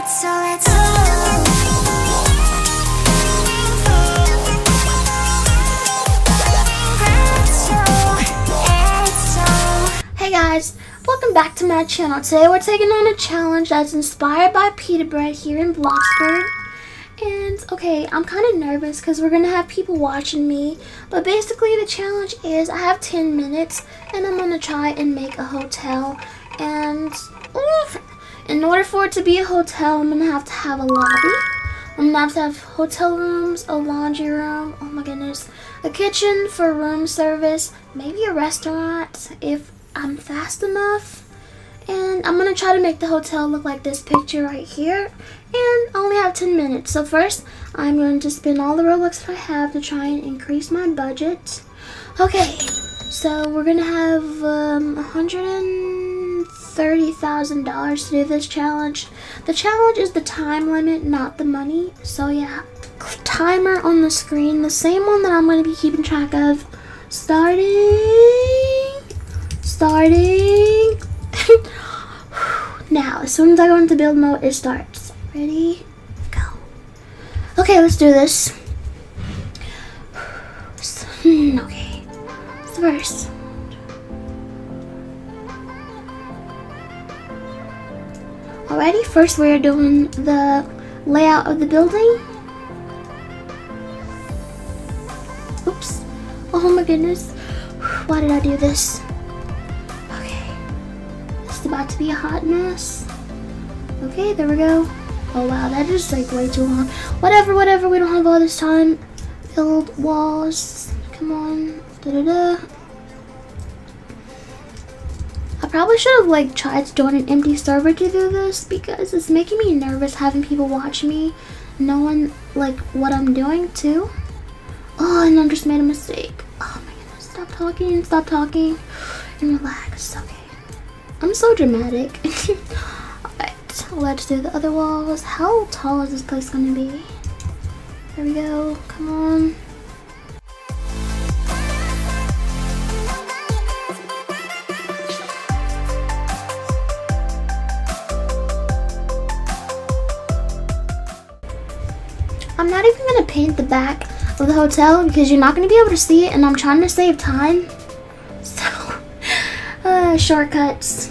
Hey guys, welcome back to my channel. Today we're taking on a challenge that's inspired by PeetahBread here in Bloxburg. And okay, I'm kind of nervous because we're going to have people watching me. But basically the challenge is I have 10 minutes and I'm going to try and make a hotel. And oof, in order for it to be a hotel, I'm to have to have a lobby. I'm to have to have hotel rooms, a laundry room, oh my goodness, a kitchen for room service, maybe a restaurant if I'm fast enough. And I'm gonna try to make the hotel look like this picture right here. And I only have 10 minutes. So first, I'm going to spend all the Robux that I have to try and increase my budget. Okay, so we're gonna have um, $130,000 to do this challenge. The challenge is the time limit, not the money. So yeah, timer on the screen, the same one that I'm gonna be keeping track of. Starting starting now as soon as I go into build mode it starts ready go okay let's do this okay first alrighty first we're doing the layout of the building oops oh my goodness why did I do this Okay. It's about to be a hot mess. Okay, there we go. Oh wow, that is like way too long. Whatever, whatever, we don't have all this time. Build walls. Come on. Da da da. Probably should have like tried to join an empty server to do this because it's making me nervous having people watch me, knowing like what I'm doing too. Oh, and I just made a mistake. Oh my goodness, stop talking, stop talking, and relax, okay. I'm so dramatic. Alright, let's do the other walls. How tall is this place gonna be? There we go, come on. I'm not even gonna paint the back of the hotel because you're not gonna be able to see it and I'm trying to save time. So, uh, shortcuts.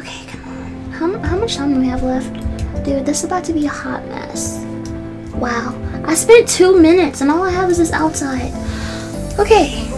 Okay, come on. How, how much time do we have left? Dude, this is about to be a hot mess. Wow. I spent two minutes and all I have is this outside. Okay.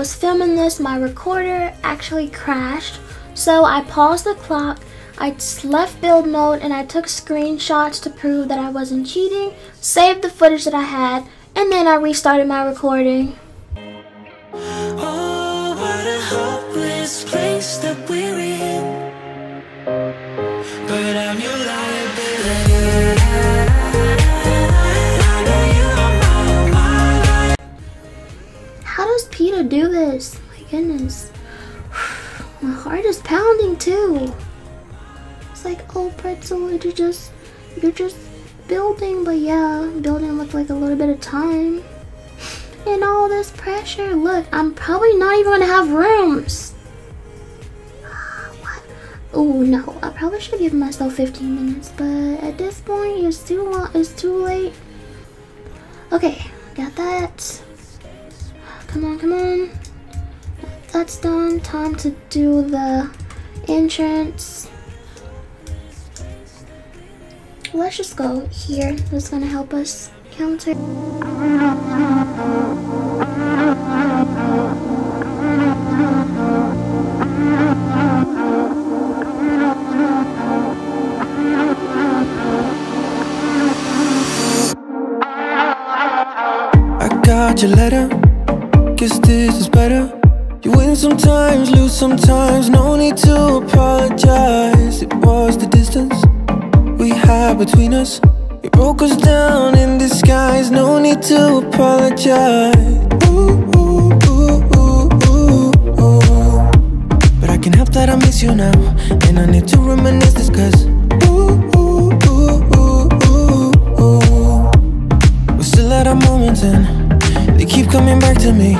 Was filming this, my recorder actually crashed. So I paused the clock, I left build mode, and I took screenshots to prove that I wasn't cheating, saved the footage that I had, and then I restarted my recording. Oh, do this? My goodness. My heart is pounding too. It's like, oh pretzel, you're just you're just building, but yeah, building with like a little bit of time. And all this pressure. Look, I'm probably not even gonna have rooms. Oh no, I probably should give myself 15 minutes, but at this point it's too long it's too late. Okay, got that. Come on, come on. That's done. Time to do the entrance. Let's just go here. That's gonna help us counter. Got your letter. Between us. It broke us down in disguise. No need to apologize. But I can help that I miss you now. And I need to reminisce this cause. We're still at our moments and they keep coming back to me.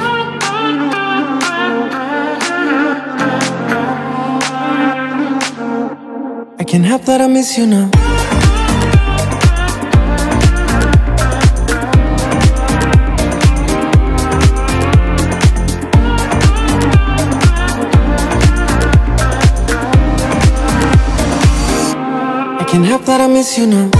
I can't help that I miss you now. That I miss you now.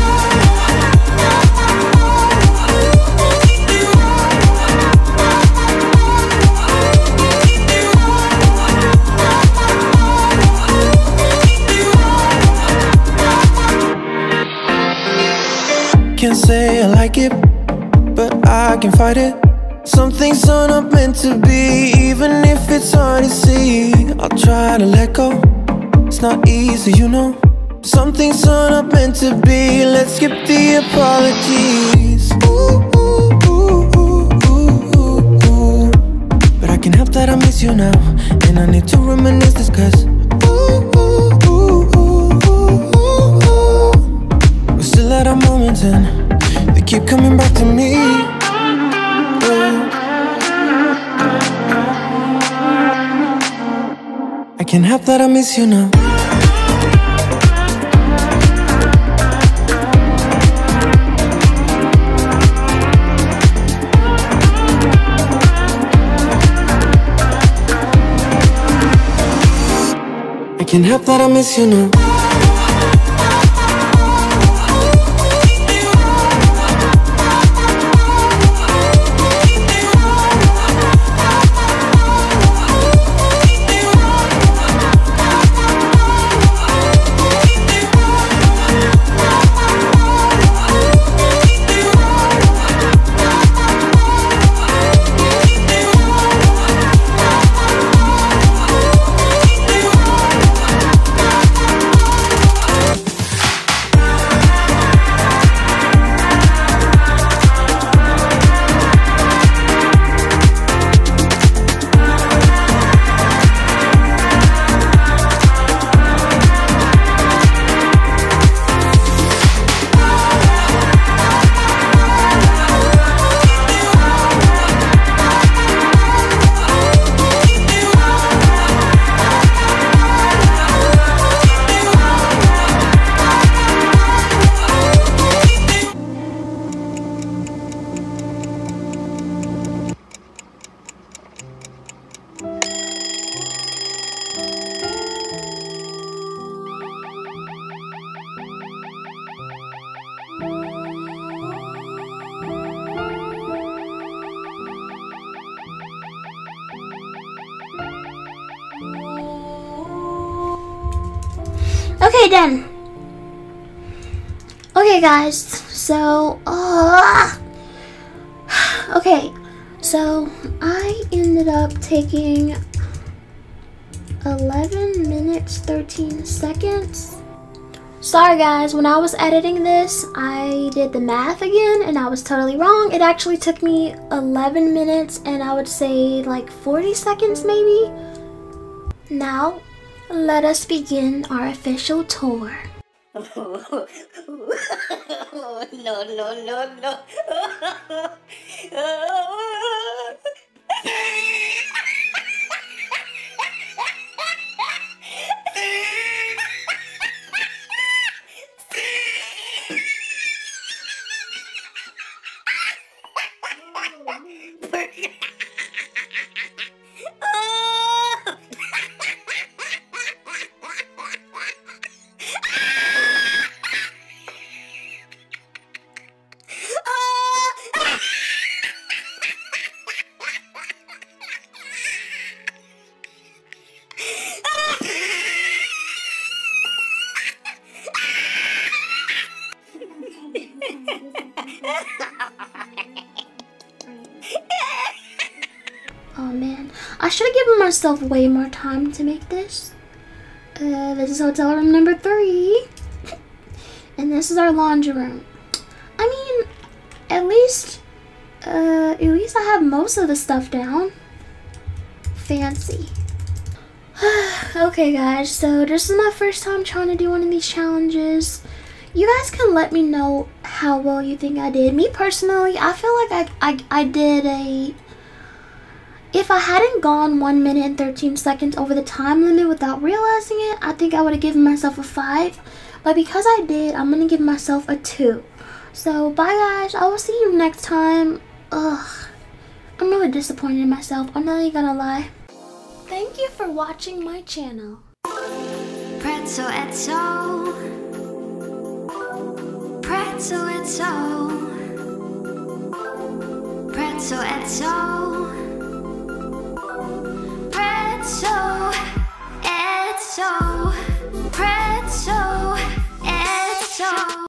Can't say I like it, but I can fight it. Some things are not meant to be, even if it's hard to see. I'll try to let go. It's not easy, you know. Some things are not meant to be. Let's skip the apologies. Ooh, ooh, ooh. But I can help that I miss you now, and I need to reminisce this 'cause. We're still at our moments and they keep coming back to me. I can't help that I miss you now. Can't help that I miss you now. Okay, then. Okay, guys. So, uh, okay. So, I ended up taking 11 minutes 13 seconds. Sorry guys, when I was editing this, I did the math again and I was totally wrong. It actually took me 11 minutes and I would say like 40 seconds maybe. Now, let us begin our official tour. no, no, no, no. Oh man, I should have given myself way more time to make this. Uh, this is hotel room number three. And this is our laundry room. I mean, at least, uh, at least I have most of the stuff down. Fancy. okay guys, so this is my first time trying to do one of these challenges. You guys can let me know how well you think I did. Me personally, I feel like I, I, I did a if I hadn't gone 1 minute and 13 seconds over the time limit without realizing it, I think I would have given myself a 5. But because I did, I'm going to give myself a 2. So, bye guys. I will see you next time. Ugh. I'm really disappointed in myself. I'm not even gonna lie. Thank you for watching my channel. Pretzel Etzel. Pretzel Etzel. Pretzel Etzel. It's so, it's so